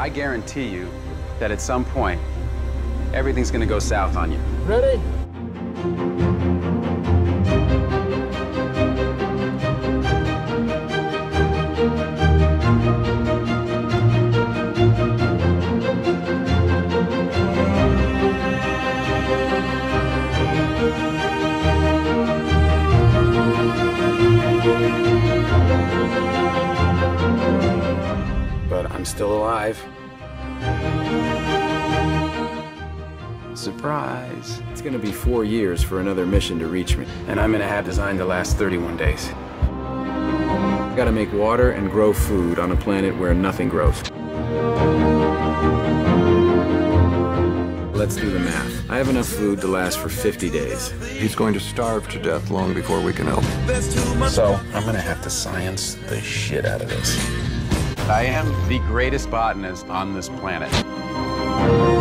I guarantee you that at some point, everything's gonna go south on you. Ready? I'm still alive. Surprise. It's gonna be four years for another mission to reach me. And I'm gonna have designed to last 31 days. I gotta make water and grow food on a planet where nothing grows. Let's do the math. I have enough food to last for 50 days. He's going to starve to death long before we can help. So I'm gonna have to science the shit out of this. I am the greatest botanist on this planet.